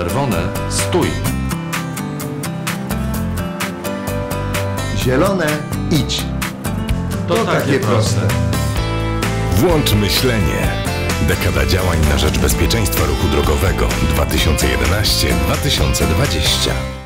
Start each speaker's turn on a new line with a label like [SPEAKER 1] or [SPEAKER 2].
[SPEAKER 1] Czerwone stój.
[SPEAKER 2] Zielone idź.
[SPEAKER 1] To, takie proste.
[SPEAKER 3] Włącz myślenie. Dekada działań na rzecz bezpieczeństwa ruchu drogowego 2011-2020.